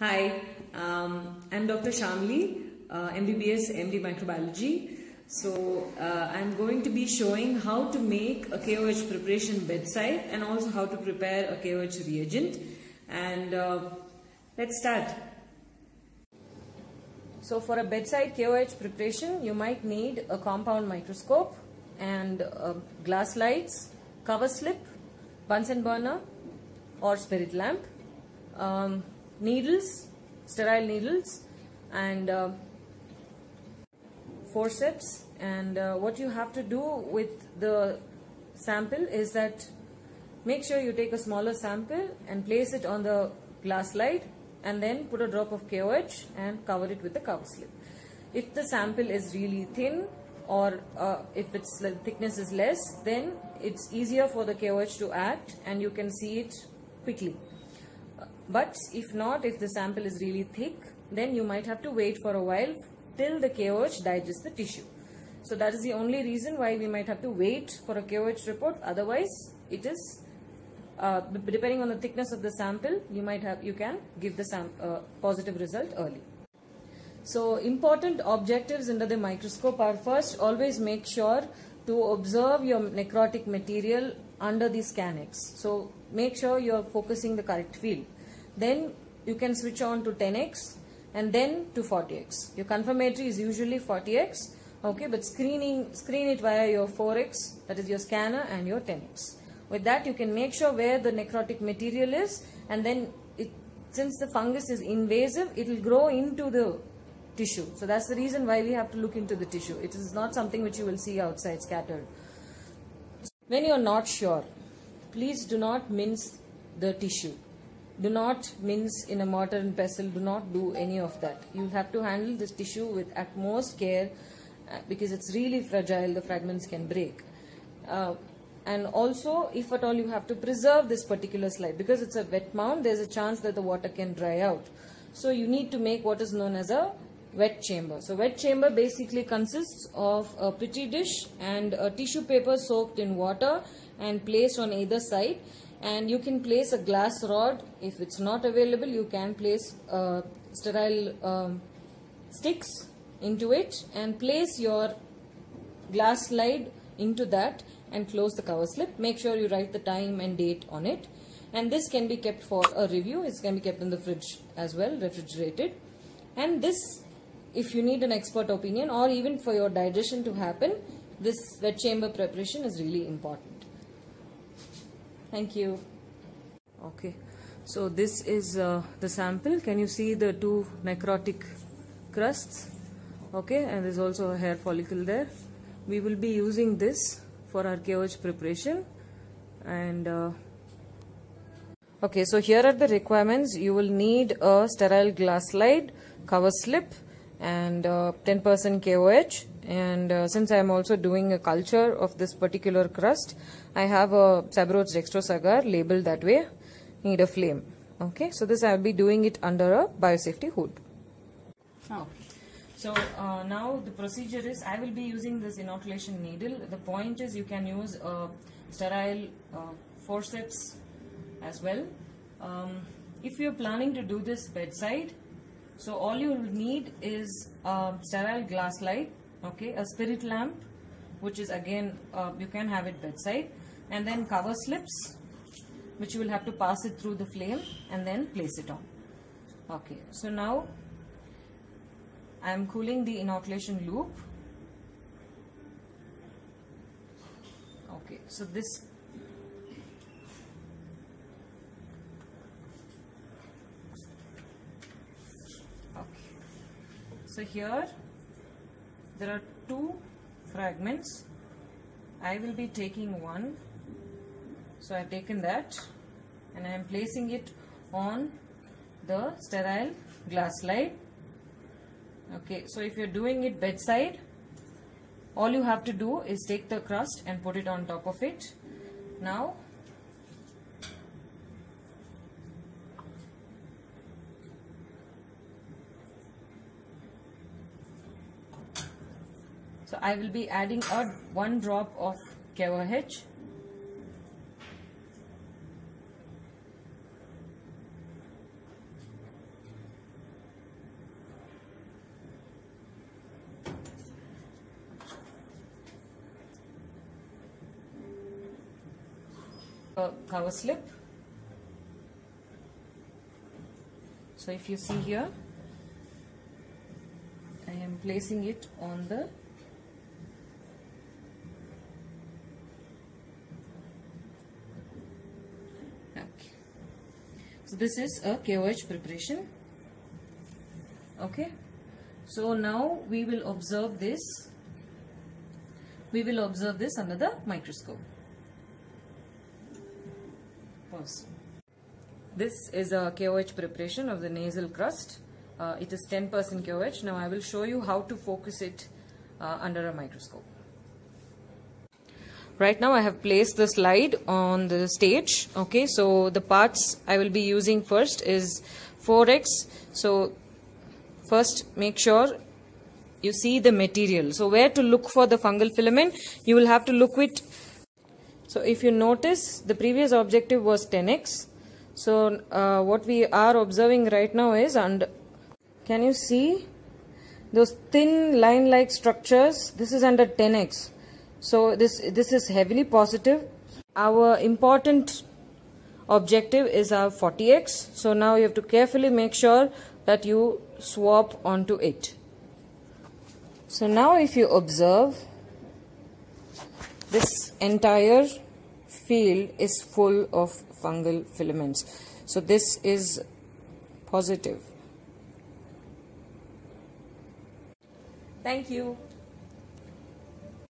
Hi, um, I'm Dr. Shamli, uh, MBBS, MD Microbiology. So uh, I'm going to be showing how to make a KOH preparation bedside and also how to prepare a KOH reagent. And uh, let's start. So for a bedside KOH preparation, you might need a compound microscope and uh, glass lights, cover slip, Bunsen burner or spirit lamp, um, needles, sterile needles and uh, forceps and uh, what you have to do with the sample is that make sure you take a smaller sample and place it on the glass slide and then put a drop of KOH and cover it with the cover slip. If the sample is really thin or uh, if its thickness is less then it's easier for the KOH to act and you can see it quickly. But if not, if the sample is really thick, then you might have to wait for a while till the KOH digests the tissue. So that is the only reason why we might have to wait for a KOH report. Otherwise, it is uh, depending on the thickness of the sample, you might have you can give the uh, positive result early. So important objectives under the microscope are first always make sure to observe your necrotic material under the scanx. So make sure you are focusing the correct field. Then you can switch on to 10x and then to 40x. Your confirmatory is usually 40x okay but screening screen it via your 4x that is your scanner and your 10x. With that you can make sure where the necrotic material is and then it, since the fungus is invasive it will grow into the tissue. So that's the reason why we have to look into the tissue. It is not something which you will see outside scattered. When you are not sure, please do not mince the tissue. Do not mince in a mortar and pestle. Do not do any of that. You have to handle this tissue with utmost care uh, because it's really fragile. The fragments can break. Uh, and also, if at all you have to preserve this particular slide because it's a wet mount, there's a chance that the water can dry out. So you need to make what is known as a wet chamber. So wet chamber basically consists of a petri dish and a tissue paper soaked in water and placed on either side and you can place a glass rod. If it's not available you can place uh, sterile um, sticks into it and place your glass slide into that and close the cover slip. Make sure you write the time and date on it. And this can be kept for a review. It can be kept in the fridge as well refrigerated. And this if you need an expert opinion or even for your digestion to happen this wet chamber preparation is really important thank you. Okay. So this is uh, the sample. Can you see the two necrotic crusts? Okay and there's also a hair follicle there. We will be using this for our KOH preparation. And uh, okay so here are the requirements. You will need a sterile glass slide cover slip and 10% uh, KOH and uh, since I am also doing a culture of this particular crust I have a Sabouraud's dextrose agar labeled that way need a flame okay so this I will be doing it under a biosafety hood okay. So uh, now the procedure is I will be using this inoculation needle. The point is you can use a sterile uh, forceps as well. Um, if you're planning to do this bedside, so all you will need is a sterile glass slide, okay, a spirit lamp, which is again uh, you can have it bedside, and then cover slips, which you will have to pass it through the flame and then place it on. Okay, so now I am cooling the inoculation loop. Okay, so this okay. So here there are two fragments. I will be taking one. So I have taken that and I am placing it on the sterile glass slide okay so if you're doing it bedside all you have to do is take the crust and put it on top of it now So I will be adding a one drop of KOH. A cover slip so if you see here I am placing it on the So this is a KOH preparation. Okay. So now we will observe this. We will observe this under the microscope. Pause. This is a KOH preparation of the nasal crust. Uh, it is 10% KOH. Now I will show you how to focus it uh, under a microscope. Right now I have placed the slide on the stage. Okay, so the parts I will be using first is 4x. So first make sure you see the material. So where to look for the fungal filament? You will have to look with. So if you notice the previous objective was 10x. So uh, what we are observing right now is and can you see those thin line like structures? This is under 10x. So this this is heavily positive. Our important objective is our 40x. So now you have to carefully make sure that you swap onto it. So now if you observe this entire field is full of fungal filaments. So this is positive. Thank you.